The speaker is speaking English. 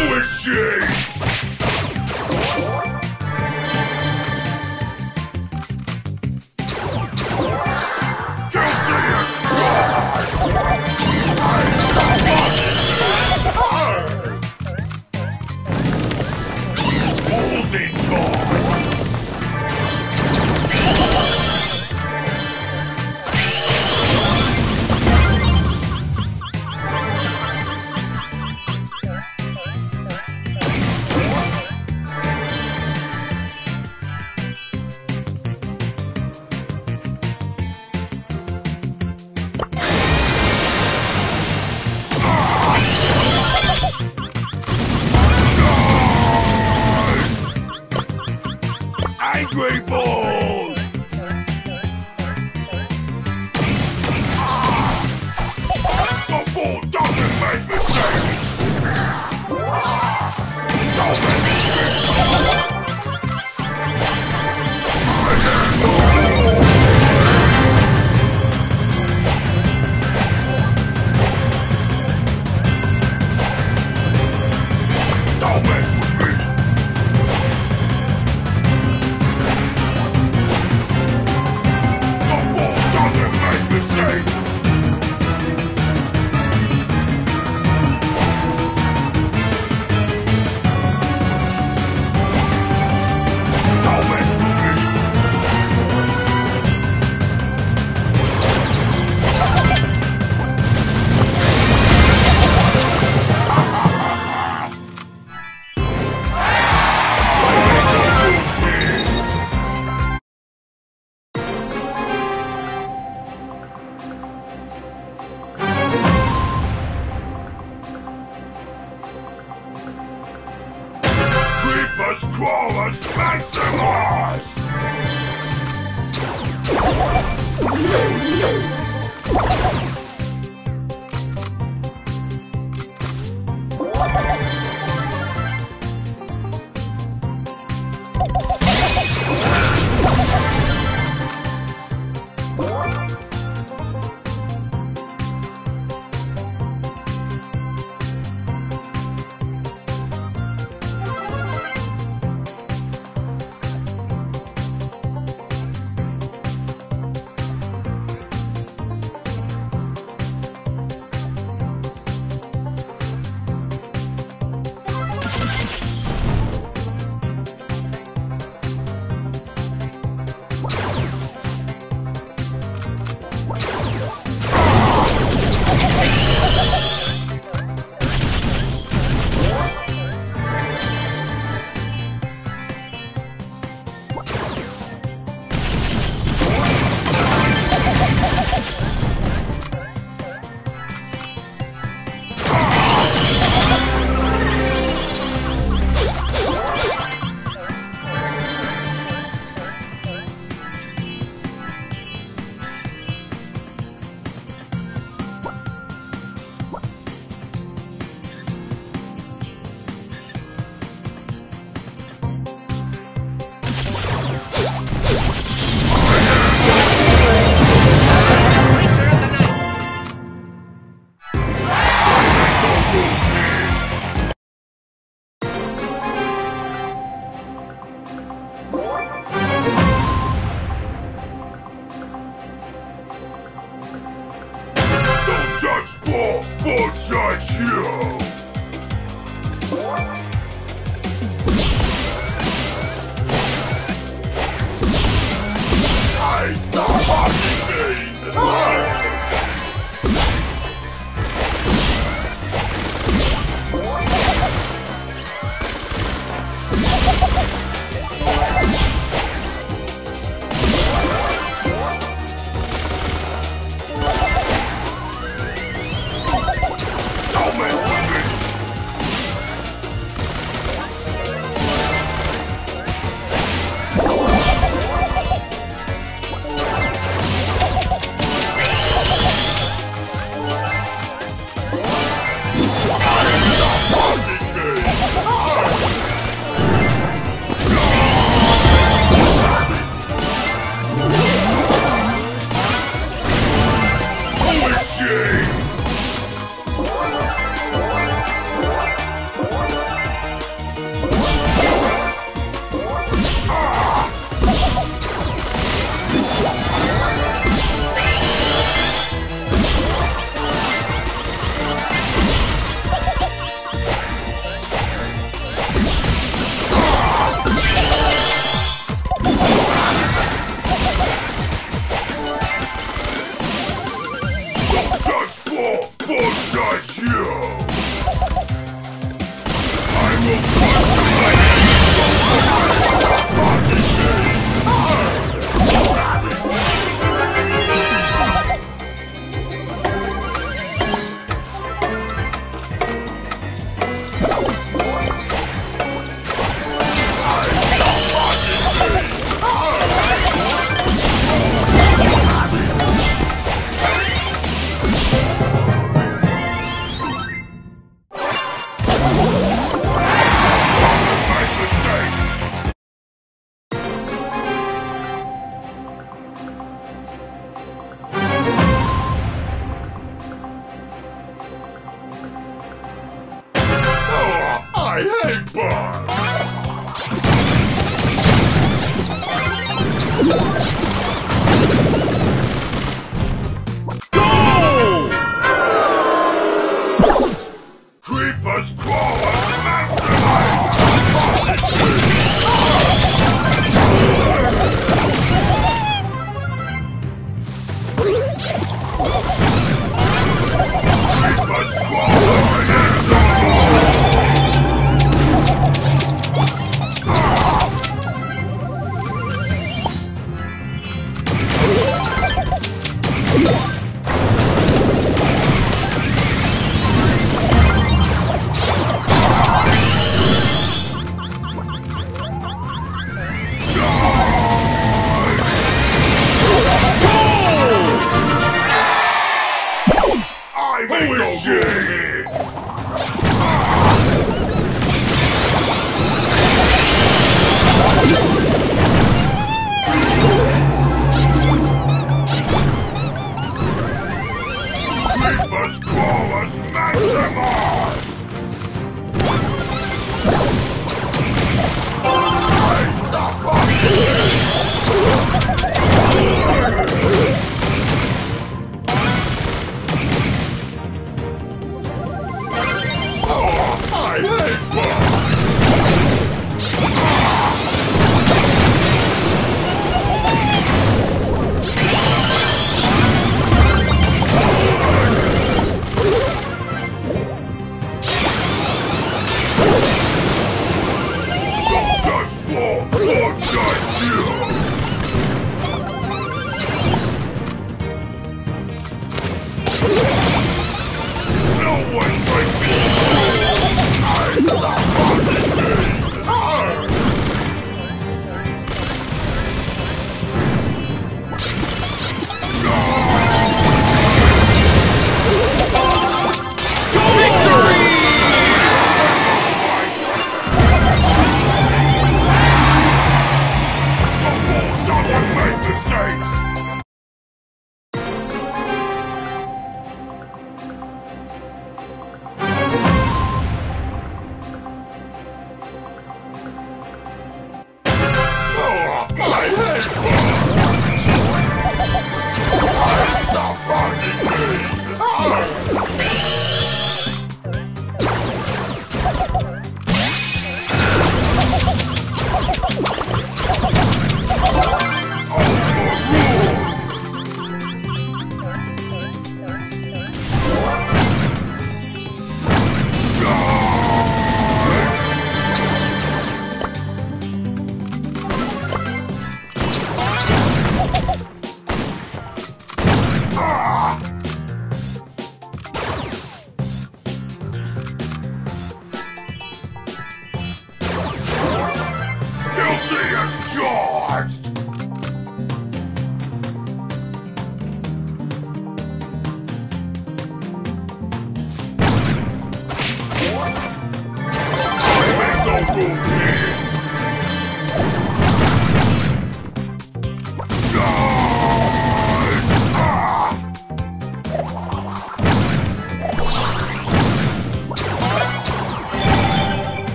Go exchange! Judge Paul, Paul judge you! I hate bugs!